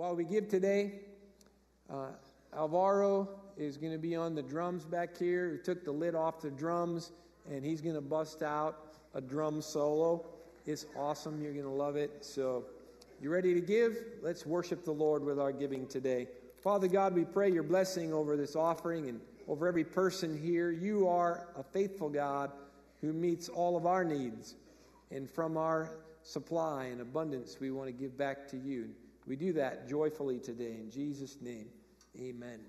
while we give today, uh, Alvaro is going to be on the drums back here. He took the lid off the drums, and he's going to bust out a drum solo. It's awesome. You're going to love it. So, you ready to give? Let's worship the Lord with our giving today. Father God, we pray your blessing over this offering and over every person here. You are a faithful God who meets all of our needs. And from our supply and abundance, we want to give back to you. We do that joyfully today. In Jesus' name, amen.